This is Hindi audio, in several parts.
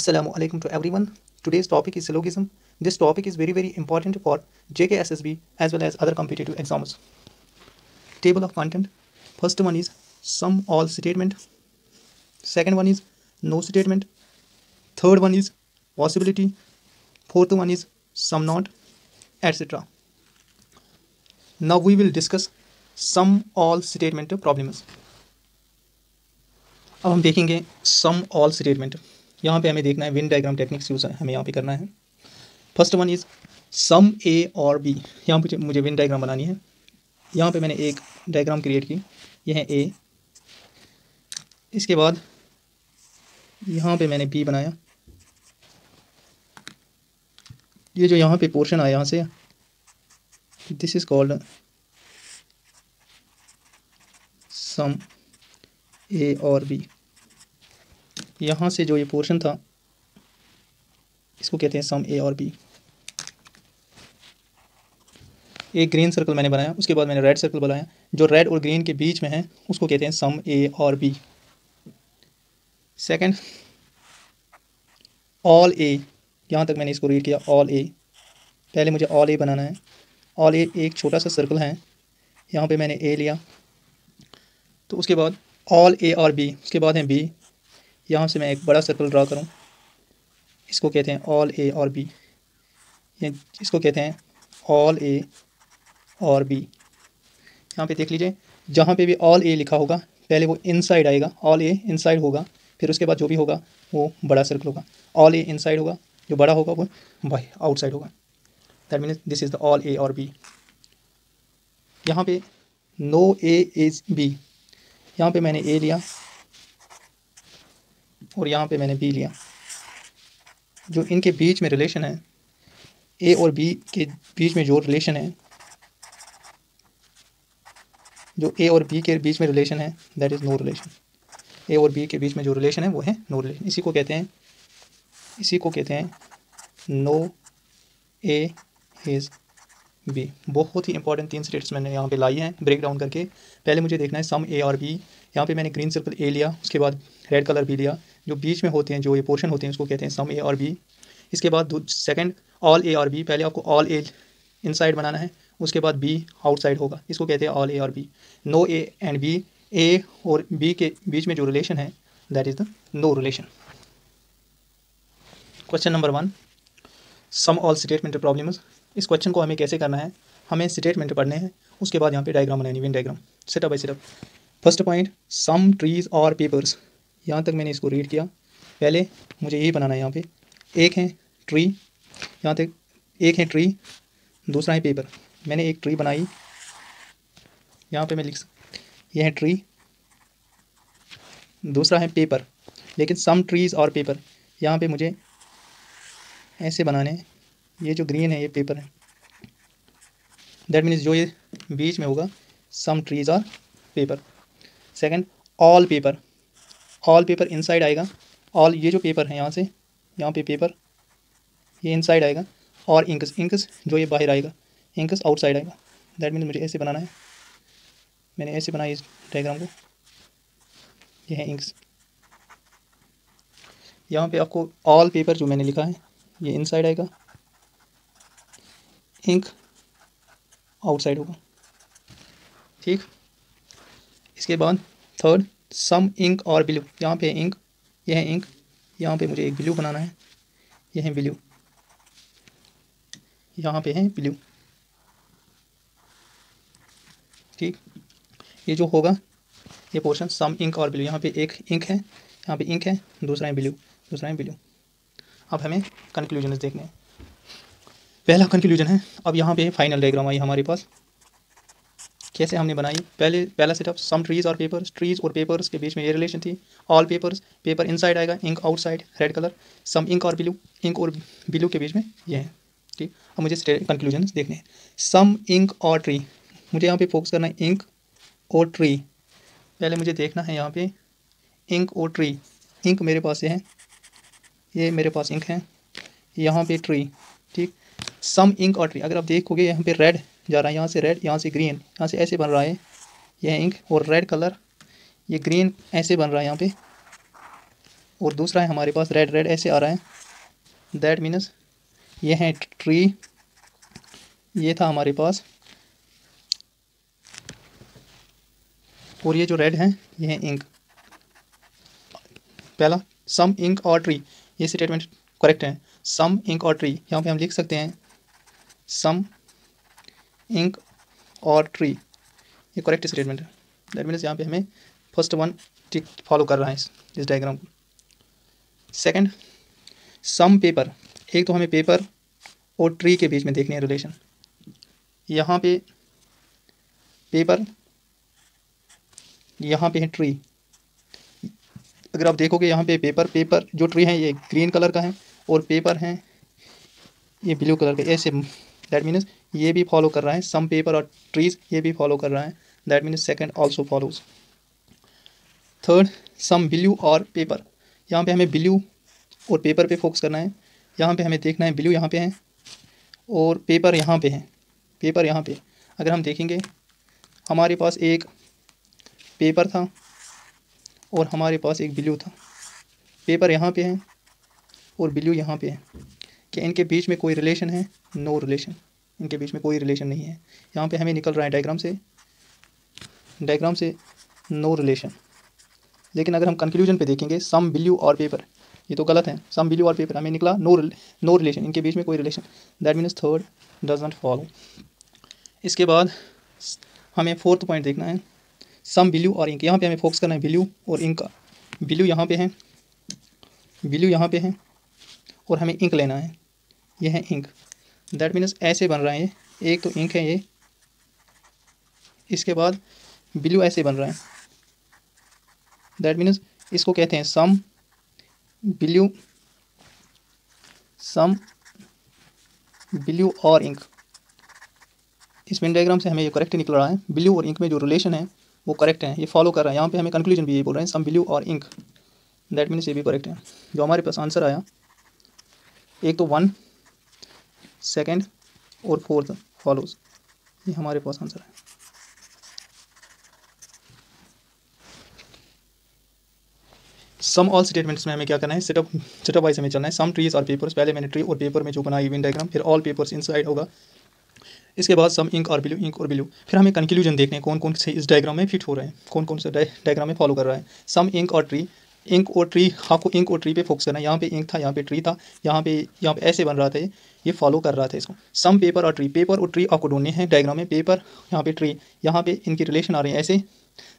Assalamu alaikum to everyone. Today's topic is syllogism. This topic is very very important for JKSSB as well as other competitive exams. Table of content. First one is sum all statement. Second one is no statement. Third one is possibility. Fourth one is sum not, etc. Now we will discuss sum all statement problems. अब हम देखेंगे सम ऑल स्टेटमेंट यहाँ पे हमें देखना है विन डायग्राम टेक्निक्स यूज़ हमें यहाँ पे करना है। First one is some A और बी यहाँ पे मुझे विन डायग्राम बनानी है। यहाँ पे मैंने एक डायग्राम क्रिएट की। यह है ए इसके बाद यहाँ पे मैंने बी बनाया। ये जो यहाँ पे पोर्शन आया यहाँ से this is called some A और बी यहाँ से जो ये पोर्शन था, इसको कहते हैं सम ए और बी एक ग्रीन सर्कल मैंने बनाया, उसके बाद मैंने रेड सर्कल बनाया। जो रेड और ग्रीन के बीच में है, उसको कहते हैं सम ए और बी सेकंड ऑल ए यहाँ तक मैंने इसको रीड किया ऑल ए पहले मुझे ऑल ए बनाना है। ऑल ए एक छोटा सा सर्कल है। यहाँ पे मैंने ए लिया। तो उसके बाद ऑल ए और बी उसके बाद है बी यहाँ से मैं एक बड़ा सर्कल ड्रा करूँ। इसको कहते हैं ऑल ए और बी ये इसको कहते हैं ऑल ए और बी यहाँ पे देख लीजिए, जहाँ पे भी ऑल ए लिखा होगा, पहले वो इनसाइड आएगा ऑल ए इनसाइड होगा, फिर उसके बाद जो भी होगा, वो बड़ा सर्कल होगा। ऑल ए इनसाइड होगा, जो बड़ा होगा, वो बाई आउटसाइड होगा। That means this is the all A और बी यहाँ पे नो ए इज़ बी यहाँ पे मैंने ए लिया। और यहाँ पे मैंने बी लिया। जो इनके बीच में रिलेशन है ए और बी के बीच में जो रिलेशन है, जो ए और बी के बीच में रिलेशन है that is no relation A और बी के बीच में जो रिलेशन है, वो है नो रिलेशन इसी को कहते हैं, इसी को कहते हैं नो ए इज़ बी बहुत ही इंपॉर्टेंट तीन स्टेट्स मैंने यहाँ पे लाई हैं ब्रेक डाउन करके। पहले मुझे देखना है सम ए और बी यहाँ पे मैंने ग्रीन सर्कल ए लिया, उसके बाद रेड कलर बी लिया। जो बीच में होते हैं, जो ये पोर्शन होते हैं, उसको कहते हैं सम ए और बी इसके बाद सेकंड ऑल ए और बी पहले आपको ऑल ए इनसाइड बनाना है, उसके बाद बी आउटसाइड होगा। इसको कहते हैं ऑल ए और B no A and B A और बी के बीच में जो रिलेशन है that is the no relation question number one some all statement problems इस क्वेश्चन को हमें कैसे करना है? हमें स्टेटमेंट पढ़ने हैं, उसके बाद यहाँ पे डायग्राम बनानी Venn diagram setup by setup first point some trees और पेपर्स यहाँ तक मैंने इसको रीड किया। पहले मुझे यही बनाना है यहाँ पे। एक है ट्री यहाँ तक एक है ट्री दूसरा है पेपर मैंने एक ट्री बनाई। यहाँ पे मैं लिख यह है ट्री दूसरा है पेपर लेकिन सम ट्रीज़ और पेपर यहाँ पे मुझे ऐसे बनाने हैं। ये जो ग्रीन है, ये पेपर है। दैट मीन्स जो ये बीच में होगा सम ट्रीज़ और paper second all paper all paper inside आएगा। ऑल ये जो पेपर है यहाँ से, यहाँ पे पेपर ये इनसाइड आएगा। और इंक्स इंक्स जो ये बाहर आएगा इंक्स आउटसाइड आएगा। दैट मीन्स मुझे ऐसे बनाना है। मैंने ऐसे बनाया इस डायग्राम को। ये है इंक्स यहाँ पे आपको ऑल पेपर जो मैंने लिखा है, ये इनसाइड आएगा। इंक आउटसाइड होगा। ठीक। इसके बाद थर्ड सम इंक और ब्लू यहाँ पे इंक यह है इंक यहाँ पे मुझे एक ब्लू बनाना है। यह है ब्लू यहाँ पे है ब्लू ठीक। ये जो होगा, ये पोर्शन सम इंक और ब्लू यहाँ पे एक इंक है, यहाँ पे इंक है, दूसरा है ब्लू दूसरा है ब्लू अब हमें कंक्लूजन देखने हैं। पहला कंक्लूजन है, अब यहाँ पे फाइनल डायग्राम आई हमारे पास। कैसे हमने बनाई। पहले, पहला सेटअप सम ट्रीज और पेपर्स ट्रीज और पेपर्स के बीच में ये रिलेशन थी। ऑल पेपर्स पेपर इनसाइड आएगा ink outside red colour some ink और ब्लू इंक और ब्लू के बीच में ये है। ठीक? अब मुझे कंक्लूजन देखने हैं। सम इंक और ट्री मुझे यहाँ पे फोकस करना है इंक और ट्री पहले मुझे देखना है यहाँ पे इंक और ट्री इंक मेरे पास ये है। ये मेरे पास इंक है। यहाँ पे ट्री ठीक? सम इंक और ट्री अगर आप देखोगे यहाँ पे रेड जा रहा है। यहाँ से रेड यहाँ से ग्रीन यहाँ से ऐसे बन रहा है यह इंक और रेड कलर ये ग्रीन ऐसे बन रहा है यहाँ पे। और दूसरा है हमारे पास रेड रेड ऐसे आ रहा है। दैट मीन्स ये है ट्री ये था हमारे पास। और ये जो रेड है ये है इंक पहला सम इंक और ट्री ये स्टेटमेंट करेक्ट है। सम इंक और ट्री यहाँ पे हम लिख सकते हैं। सम इंक और ट्री। ये करेक्ट स्टेटमेंट है। दैट मीन्स यहाँ पे हमें फ़र्स्ट वन टिक फॉलो कर रहा है इस, इस डायग्राम को। सेकंड सम पेपर एक तो हमें पेपर और ट्री के बीच में देखनी है रिलेशन यहाँ पे पेपर यहाँ पे है ट्री अगर आप देखोगे यहाँ पे पेपर पेपर जो ट्री है ये ग्रीन कलर का है और पेपर है ये ब्लू कलर का ऐसे दैट मीन्स ये भी फॉलो कर रहा है। सम पेपर और ट्रीज ये भी फॉलो कर रहा है। That means second also follows third some blue और पेपर यहाँ पे हमें ब्लू और पेपर पे फोकस करना है। यहाँ पे हमें देखना है ब्लू यहाँ पे है और पेपर यहाँ पे है। पेपर यहाँ पे। अगर हम देखेंगे, हमारे पास एक पेपर था और हमारे पास एक ब्लू था। पेपर यहाँ पे है और ब्लू यहाँ पे है। क्या इनके बीच में कोई रिलेशन है? नो रिलेशन इनके बीच में कोई रिलेशन नहीं है। यहाँ पे हमें निकल रहा है डायग्राम से। डायग्राम से नो रिलेशन लेकिन अगर हम कंक्लूजन पे देखेंगे सम बिल्यू और पेपर ये तो गलत है। सम बिल्यू और पेपर हमें निकला नो नो रिलेशन इनके बीच में कोई relation that means third does not follow इसके बाद हमें फोर्थ पॉइंट देखना है। सम बिल्यू और इंक यहाँ पे हमें फोकस करना है बिल्यू और इंक का ब्लू यहाँ पे है। बिल्यू यहाँ पे है। और हमें इंक लेना है। ये है इंक दैट मीन्स ऐसे बन रहा है ये। एक तो इंक है ये। इसके बाद ब्लू ऐसे बन रहा है। दैट मीन्स इसको कहते हैं सम ब्लू सम ब्लू और इंक इस मेन डायग्राम से हमें ये करेक्ट निकल रहा है। ब्लू और इंक में जो रिलेशन है, वो करेक्ट है। ये फॉलो कर रहा है। यहाँ पे हमें कंक्लूजन भी ये बोल रहे हैं सम ब्लू और इंक दैट मीन्स ये भी करेक्ट है। जो हमारे पास आंसर आया एक तो वन सेकेंड और फोर्थ फॉलोज ये हमारे पास आंसर है। सम ऑल स्टेटमेंट्स में हमें क्या करना है? सेटअप सेटअप वाइज हमें चलना है। सम ट्रीज और पेपर्स पहले मैंने ट्री और पेपर में जो बनाई इवन डायग्राम फिर ऑल पेपर्स इनसाइड होगा। इसके बाद सम इंक और ब्लू इंक और ब्लू फिर हमें कंक्लूजन देखने हैं कौन कौन से इस डायग्राम में फिट हो रहे हैं कौन कौन से डायग्राम में फॉलो कर रहा है। सम इंक और ट्री इंक और ट्री आपको इंक और ट्री पे फोकस करना है यहाँ पे इंक था यहाँ पे ट्री था यहाँ पे यहाँ पे ऐसे बन रहा था ये फॉलो कर रहा था इसको सम पेपर और ट्री पेपर और ट्री आपको ढूँढने हैं डायग्राम में पेपर यहाँ पे ट्री यहाँ पे इनकी रिलेशन आ रही है ऐसे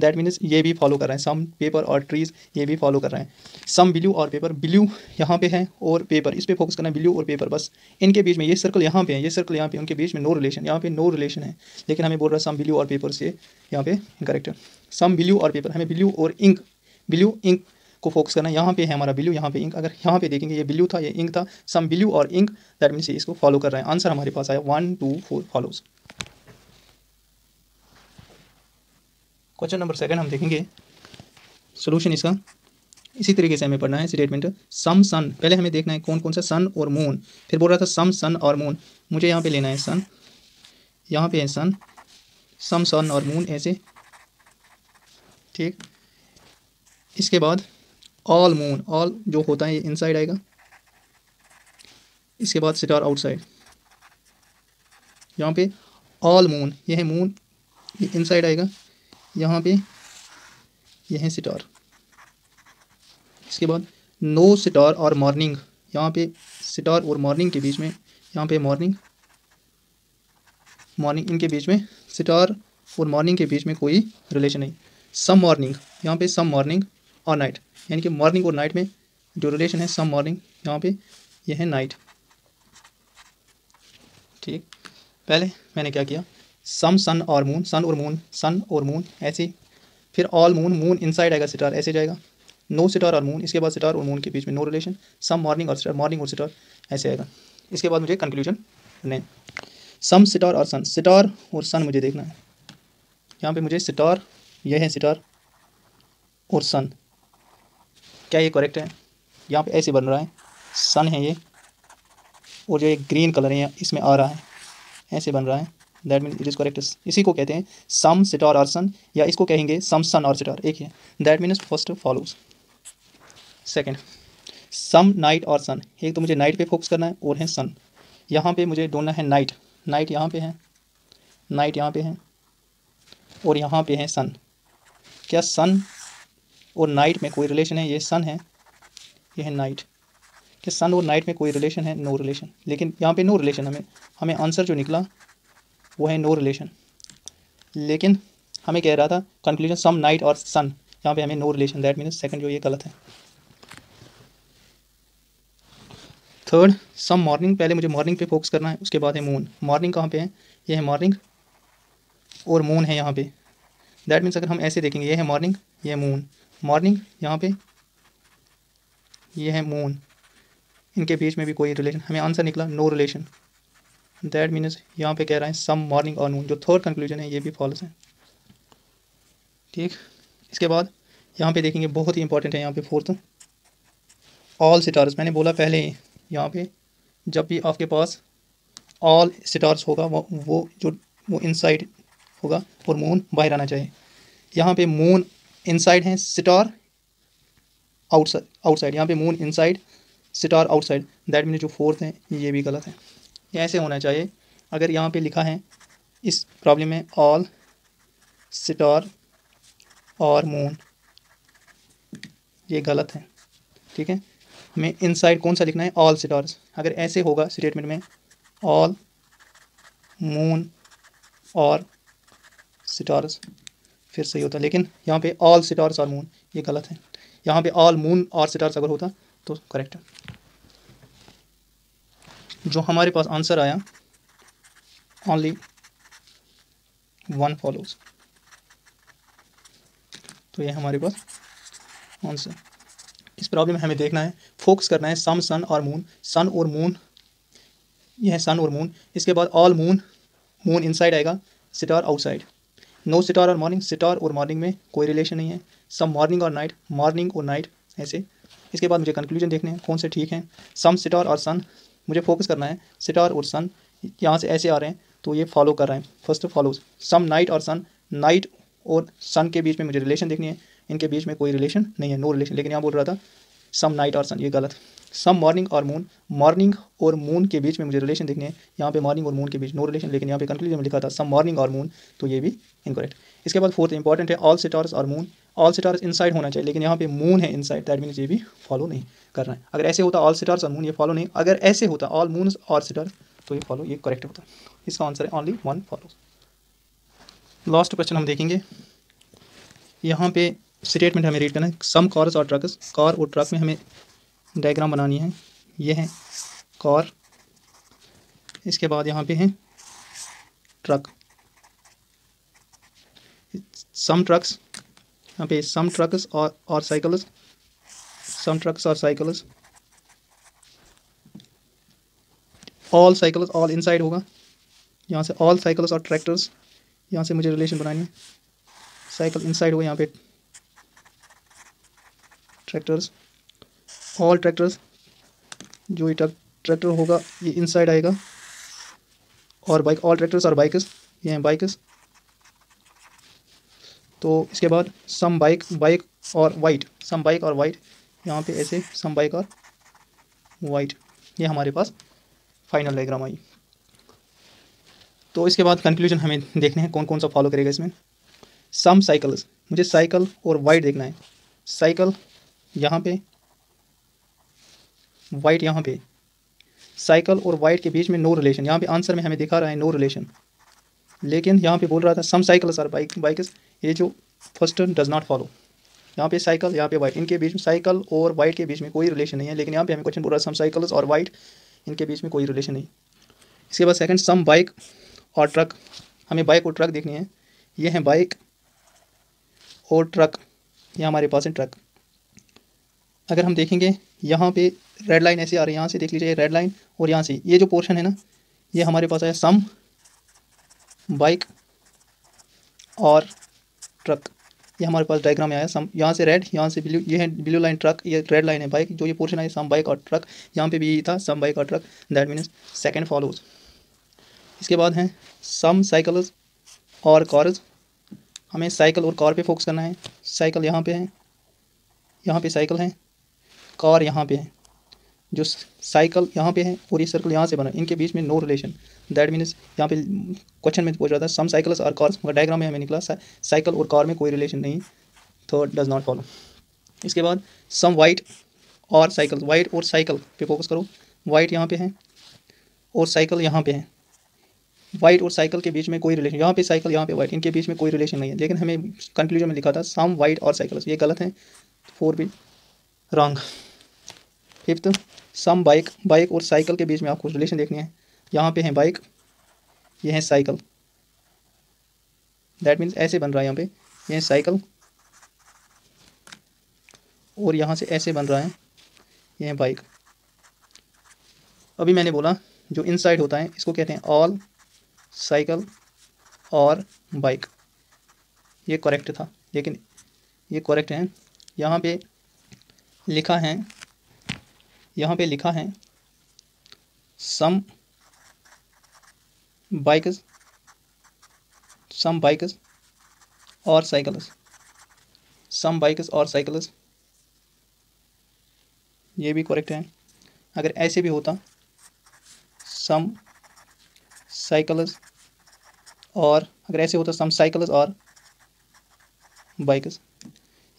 दैट मीन्स ये भी फॉलो कर रहे हैं सम पेपर और ट्रीज ये भी फॉलो कर रहे हैं सम ब्लू और पेपर ब्लू यहाँ पे है और पेपर इस पर फोकस करना है ब्लू और पेपर बस इनके बीच में ये सर्कल यहाँ पे है ये सर्कल यहाँ पे उनके बीच में नो रिलेशन यहाँ पे नो रिलेशन है लेकिन हमें बोल रहा है सम ब्लू और पेपर से यहाँ पे करेक्ट है सम ब्लू और पेपर हमें ब्लू और इंक ब्लू इंक को फोकस करना यहाँ पे है हमारा ब्लू यहाँ पे इंक। अगर यहाँ पे देखेंगे, ये ब्लू था, ये इंक था। सम ब्लू और इंक दैट मीन्स इसको फॉलो कर रहे हैं। आंसर हमारे पास आया। One two four follows question number second हम देखेंगे। सोल्यूशन इसका। इसी तरीके से हमें पढ़ना है। स्टेटमेंट सम सन पहले हमें देखना है कौन कौन सा सन और मून फिर बोल रहा था सम सन और मून मुझे यहाँ पे लेना है सन यहाँ पे है सन सम सन और मून ऐसे। ठीक। इसके बाद ऑल मून ऑल जो होता है ये इनसाइड आएगा। इसके बाद स्टार आउटसाइड यहाँ पे ऑल मून ये है मून ये इनसाइड आएगा। यहाँ पे ये है सितार। इसके बाद नो सितार और मॉर्निंग यहाँ पे सितार और मॉर्निंग के बीच में, यहाँ पे मॉर्निंग मॉर्निंग इनके बीच में सितार और मॉर्निंग के बीच में कोई रिलेशन नहीं। सम मॉर्निंग यहाँ पे सम मॉर्निंग और नाइट यानी कि मॉर्निंग और नाइट में जो रिलेशन है सम मॉर्निंग यहाँ पे ये है नाइट ठीक? पहले मैंने क्या किया? सम सन और मून सन और मून सन और मून ऐसे फिर ऑल मून मून इनसाइड आएगा सितार ऐसे जाएगा। नो सितार और मून इसके बाद सितार और मून के बीच में नो रिलेशन सम मॉर्निंग और सितार मॉर्निंग और सितार ऐसे आएगा। इसके बाद मुझे कंक्लूजन नहीं सम सितार और सन सितार और सन मुझे देखना है। यहाँ पे मुझे सितार यह है सितार और सन क्या ये करेक्ट है? यहाँ पे ऐसे बन रहा है। सन है ये। और जो एक ग्रीन कलर है, इसमें आ रहा है। ऐसे बन रहा है। That mean it is correct इसी को कहते हैं सम सिटार और सन या इसको कहेंगे सम सन और सिटार एक ही। है that means first follows second some night और सन एक तो मुझे नाइट पे फोकस करना है और है सन यहाँ पे मुझे ढूंढना है नाइट नाइट यहाँ पे है। नाइट यहाँ पे है। और यहाँ पे है सन क्या सन और नाइट में कोई रिलेशन है? ये सन है। ये है नाइट क्या सन और नाइट में कोई रिलेशन है? नो रिलेशन लेकिन यहाँ पे नो रिलेशन हमें। हमें आंसर जो निकला, वो है नो रिलेशन लेकिन हमें कह रहा था कंक्लूजन सम नाइट और सन यहाँ पे हमें no relation that means second जो ये गलत है। थर्ड सम मॉर्निंग पहले मुझे मॉर्निंग पे फोकस करना है, उसके बाद है मून मॉर्निंग कहाँ पे है? ये है मॉर्निंग और मून है यहाँ पे। दैट मीन्स अगर हम ऐसे देखेंगे, ये है मॉर्निंग ये मून मॉर्निंग यहाँ पे। ये है मून इनके बीच में भी कोई रिलेशन हमें आंसर निकला नो रिलेशन दैट मीन्स यहाँ पे कह रहे हैं सम मॉर्निंग और मून जो थर्ड कंक्लूजन है, ये भी फॉल्स है। ठीक? इसके बाद यहाँ पे देखेंगे, बहुत ही इंपॉर्टेंट है यहाँ पे फोर्थ ऑल सिटार्स मैंने बोला पहले ही यहाँ पे, जब भी आपके पास ऑल सिटार्स होगा, वो वो जो, वो इनसाइड होगा, और मून बाहर आना चाहिए। यहाँ पे मून इनसाइड है सिटार आउटसाइड आउटसाइड यहाँ पे moon inside star outside that mean जो फोर्थ है, ये भी गलत है। ऐसे होना चाहिए, अगर यहाँ पे लिखा है, इस प्रॉब्लम में ऑल सिटार और मून ये गलत है, ठीक है? हमें इनसाइड कौन सा लिखना है? ऑल सिटार्स अगर ऐसे होगा स्टेटमेंट में ऑल मून और सिटार्स फिर सही होता लेकिन यहाँ पे ऑल सिटार्स और मून ये गलत है। यहाँ पे ऑल मून और सिटार्स अगर होता तो करेक्ट है। जो हमारे पास आंसर आया ओनली वन फॉलोज तो ये हमारे पास आंसर इस प्रॉब्लम में हमें देखना है फोकस करना है सम सन और मून सन और मून यह है सन और मून इसके बाद ऑल मून मून इनसाइड आएगा सिटार आउटसाइड नो सिटार और मॉर्निंग सिटार और मॉर्निंग में कोई रिलेशन नहीं है। सम मॉर्निंग और नाइट मॉर्निंग और नाइट ऐसे। इसके बाद मुझे कंक्लूजन देखने हैं, कौन से ठीक हैं। सम सिटार और सन मुझे फोकस करना है। सिटार और सन यहाँ से ऐसे आ रहे हैं तो ये फॉलो कर रहे हैं। फ़र्स्ट फॉलो सम नाइट और सन नाइट और सन के बीच में मुझे रिलेशन देखनी है। इनके बीच में कोई रिलेशन नहीं है। नो रिलेशन लेकिन यहाँ बोल रहा था सम नाइट और सन ये गलत। सम मॉर्निंग और मून मॉर्निंग और मून के बीच में मुझे रिलेशन देखने हैं। यहाँ पे मॉर्निंग और मून के बीच नो रिलेशन लेकिन यहाँ पे कंक्लूजन में लिखा था सम मॉर्निंग और मून तो ये भी इनकरेक्ट इसके बाद फोर्थ इंपॉर्टेंट है ऑल सिटार्स और मून ऑल सिटार्स इनसाइड होना चाहिए, लेकिन यहाँ पे मून है इनसाइड दैट मीन्स ये भी फॉलो नहीं कर रहा है। अगर ऐसे होता ऑल सिटार्स और मून ये फॉलो नहीं। अगर ऐसे होता ऑल मून और सिटार तो ये फॉलो ये करेक्ट होता। इसका आंसर है only one follow last question हम देखेंगे। यहाँ पे स्टेटमेंट हमें रीड करना है। सम कार्स और ट्रक्स कार और ट्रक में हमें डायग्राम बनानी है। ये है कार। इसके बाद यहाँ पे है ट्रक। सम ट्रक्स। यहाँ पे सम ट्रक्स और और साइकिल्स। सम ट्रक्स और cycles. All cycles all inside होगा। यहाँ से ऑल साइकिल्स और ट्रैक्टर्स यहाँ से मुझे रिलेशन बनानी है। साइकिल इनसाइड होगा यहाँ पे। ट्रैक्टर्स ऑल ट्रैक्टर्स जो ये ट्रैक्टर होगा, ये इनसाइड आएगा। और बाइक ऑल ट्रैक्टर्स और बाइक्स ये हैं बाइक्स तो इसके बाद सम बाइक बाइक और वाइट सम बाइक और वाइट यहाँ पे ऐसे सम बाइक और वाइट ये हमारे पास फाइनल डायग्राम आई। तो इसके बाद कंक्लूजन हमें देखने हैं कौन कौन सा फॉलो करेगा इसमें। सम साइकिल्स मुझे साइकिल और वाइट देखना है। साइकिल यहाँ पे वाइट यहाँ पे। साइकिल और वाइट के बीच में नो रिलेशन यहाँ पे आंसर में हमें दिखा रहा है नो रिलेशन लेकिन यहाँ पे बोल रहा था some cycles are bike bikes ये जो फ़र्स्ट डज नॉट फॉलो यहाँ पे साइकिल यहाँ पे वाइट इनके बीच में साइकिल और वाइट के बीच में कोई रिलेशन नहीं है, लेकिन यहाँ पे हमें क्वेश्चन बोल रहा है सम साइकिल्स और वाइट इनके बीच में कोई रिलेशन नहीं। इसके बाद सेकंड सम बाइक और ट्रक हमें बाइक और ट्रक देखनी है। ये है बाइक और ट्रक ये हमारे पास है ट्रक अगर हम देखेंगे यहाँ पे रेड लाइन ऐसे आ रही है, यहाँ से देख लीजिए रेड लाइन और यहाँ से। ये जो पोर्शन है ना, ये हमारे पास आया सम बाइक और ट्रक ये हमारे पास डायग्राम में आया सम यहाँ से रेड यहाँ से ब्लू ये है ब्लू लाइन ट्रक ये रेड लाइन है बाइक जो ये पोर्शन है सम बाइक और ट्रक यहाँ पे भी था सम बाइक और truck that means second follows इसके बाद हैं सम साइकिल्स और कार्स हमें साइकिल और कार पे फोकस करना है। साइकिल यहाँ पे है, यहाँ पे साइकिल है। कार यहाँ पे है, जो साइकिल यहाँ पे है और ये सर्कल यहाँ से बना इनके बीच में नो रिलेशन दैट मीन्स यहाँ पे क्वेश्चन में पूछ रहा था सम साइकिल्स और कार्स मगर डायग्राम में हमें निकला। साइकिल और कार में कोई रिलेशन नहीं तो डज नॉट फॉलो इसके बाद सम वाइट और साइकिल वाइट और साइकिल पे फोकस करो। वाइट यहाँ पे है और साइकिल यहाँ पे है। वाइट और साइकिल के बीच में कोई रिलेशन यहाँ पे साइकिल यहाँ पे वाइट इनके बीच में कोई रिलेशन नहीं है। लेकिन हमें कंक्लूजन में लिखा था सम वाइट और साइकिल ये गलत है। फोर भी wrong fifth some bike bike और साइकिल के बीच में आपको रिलेशन देखनी है। यहाँ पे है बाइक ये है साइकिल दैट मीन्स ऐसे बन रहा है यहाँ पे। ये है साइकिल और यहाँ से ऐसे बन रहा है। ये है बाइक अभी मैंने बोला, जो इनसाइड होता है, इसको कहते हैं ऑल साइकिल और बाइक ये करेक्ट था, लेकिन ये करेक्ट है। यहाँ पे लिखा है, यहाँ पे लिखा है सम बाइक्स सम बाइक्स और साइकिल्स सम बाइक्स और साइकिल्स ये भी करेक्ट है। अगर ऐसे भी होता सम साइकिल्स और अगर ऐसे होता सम साइकिल्स और बाइक्स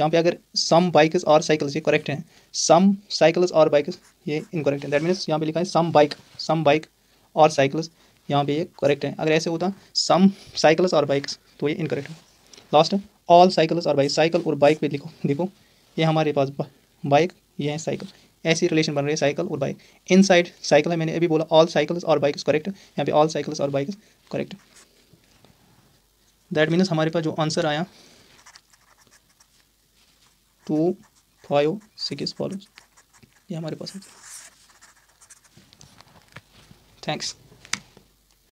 यहाँ पे अगर सम बाइक्स और साइकिल्स ये करेक्ट हैं। सम साइकिल्स और बाइक्स ये इनकरेक्ट है। दैट मीन्स यहाँ पे लिखा है सम बाइक सम बाइक और साइकिल्स यहाँ पे ये करेक्ट है। अगर ऐसे होता सम साइकिल्स और बाइक्स तो ये इनकरेक्ट है। लास्ट ऑल साइकिल्स और बाइक साइकिल और बाइक पे लिखो, देखो, ये हमारे पास बाइक ये है साइकिल ऐसी रिलेशन बन रही है साइकिल और बाइक इन साइड साइकिल है, मैंने अभी बोला ऑल साइकिल्स और बाइक्स करेक्ट यहाँ पे ऑल साइकिल्स और बाइक्स करेक्ट दैट मीन्स हमारे पास जो आंसर आया टू फाइव सिक्स फॉलो ये हमारे पास है। थैंक्स।